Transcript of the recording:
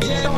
Don't?